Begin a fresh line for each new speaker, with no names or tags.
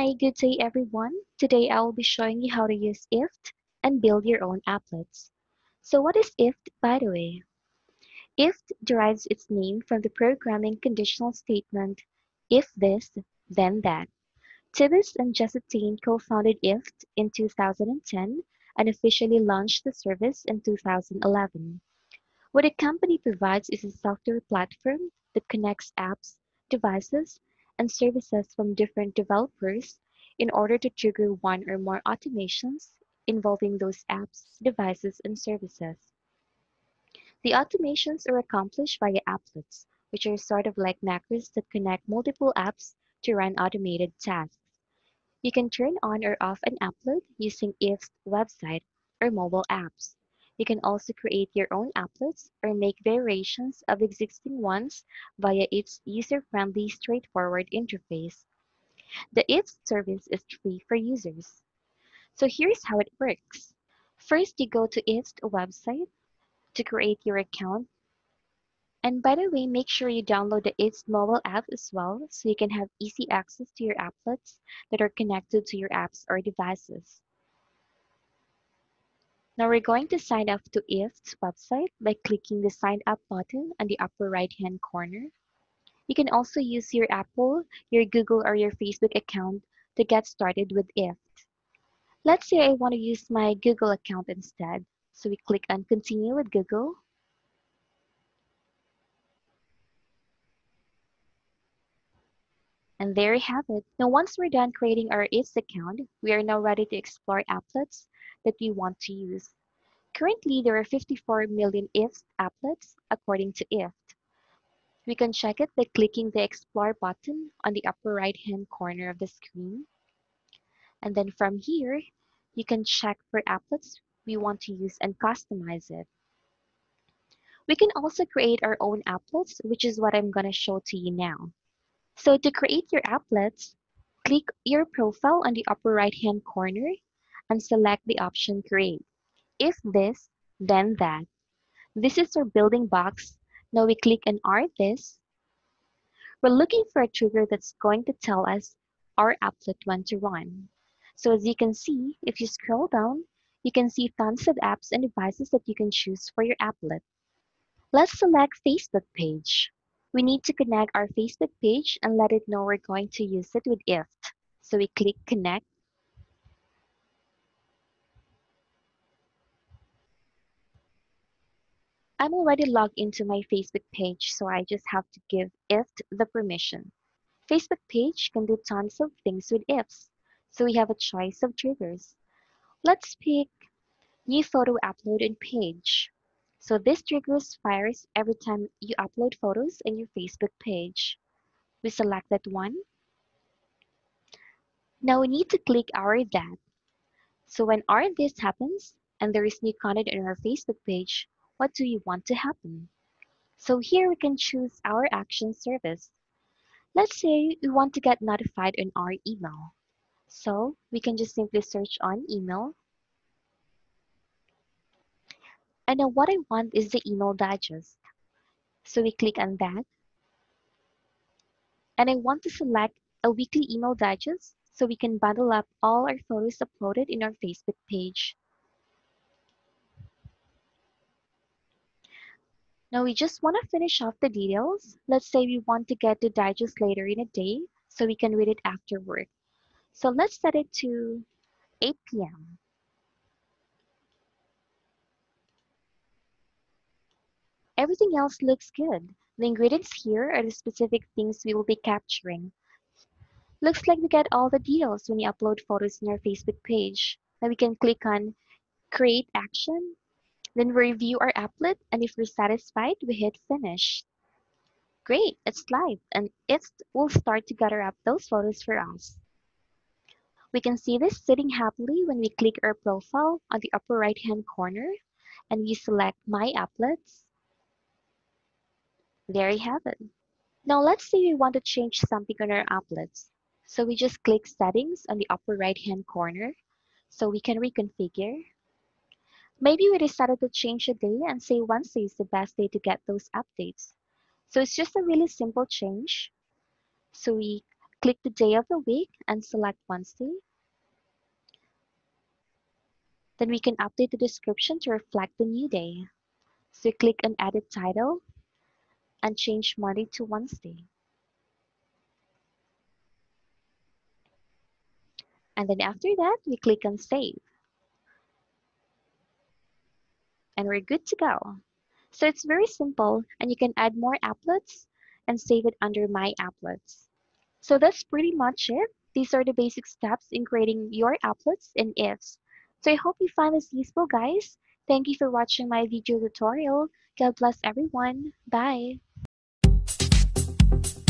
Hi, good day everyone. Today I will be showing you how to use IFTTT and build your own applets. So what is IFTTT by the way? IFTTT derives its name from the programming conditional statement, if this, then that. Tibbets and Jesse Tane co-founded IFTTT in 2010 and officially launched the service in 2011. What the company provides is a software platform that connects apps, devices, and services from different developers in order to trigger one or more automations involving those apps, devices, and services. The automations are accomplished via applets, which are sort of like macros that connect multiple apps to run automated tasks. You can turn on or off an applet using IFTTT's website or mobile apps. You can also create your own applets or make variations of existing ones via its user-friendly, straightforward interface. The IFTTT service is free for users. So here's how it works. First, you go to IFTTT website to create your account. And by the way, make sure you download the IFTTT mobile app as well so you can have easy access to your applets that are connected to your apps or devices. Now we're going to sign up to IFTTT's website by clicking the sign up button on the upper right hand corner. You can also use your Apple, your Google, or your Facebook account to get started with IFTTT. Let's say I want to use my Google account instead. So we click on continue with Google. And there you have it. Now, once we're done creating our IFTTT account, we are now ready to explore applets that we want to use. Currently, there are 54 million IFTTT applets according to IFTTT. We can check it by clicking the Explore button on the upper right-hand corner of the screen. And then from here, you can check for applets we want to use and customize it. We can also create our own applets, which is what I'm going to show to you now. So to create your applets, click your profile on the upper right-hand corner and select the option Create. If this, then that. This is our building box. Now we click on R this. We're looking for a trigger that's going to tell us our applet when to run. So as you can see, if you scroll down, you can see tons of apps and devices that you can choose for your applet. Let's select Facebook page. We need to connect our Facebook page and let it know we're going to use it with IFTTT. So we click connect I'm already logged into my Facebook page, so I just have to give IFTTT the permission. Facebook page can do tons of things with IFTs, so we have a choice of triggers. Let's pick new photo upload and page. So this triggers fires every time you upload photos in your Facebook page. We select that one. Now we need to click our that. So when our this happens and there is new content on our Facebook page, what do you want to happen? So here we can choose our action service. Let's say we want to get notified on our email. So we can just simply search on email. And now what I want is the email digest. So we click on that. And I want to select a weekly email digest so we can bundle up all our photos uploaded in our Facebook page. Now we just want to finish off the details. Let's say we want to get the digest later in a day so we can read it after work. So let's set it to 8 p.m. Everything else looks good. The ingredients here are the specific things we will be capturing. Looks like we get all the details when you upload photos in our Facebook page. Now we can click on Create Action then we review our applet and if we're satisfied, we hit finish. Great, it's live and it will start to gather up those photos for us. We can see this sitting happily when we click our profile on the upper right hand corner and we select My Applets. There you have it. Now let's say we want to change something on our applets. So we just click Settings on the upper right hand corner so we can reconfigure Maybe we decided to change the day and say Wednesday is the best day to get those updates. So it's just a really simple change. So we click the day of the week and select Wednesday. Then we can update the description to reflect the new day. So click on Edit Title and change Monday to Wednesday. And then after that, we click on Save. And we're good to go. So it's very simple and you can add more applets and save it under My Applets. So that's pretty much it. These are the basic steps in creating your applets in IFTTT. So I hope you find this useful guys. Thank you for watching my video tutorial. God bless everyone. Bye. Thank you.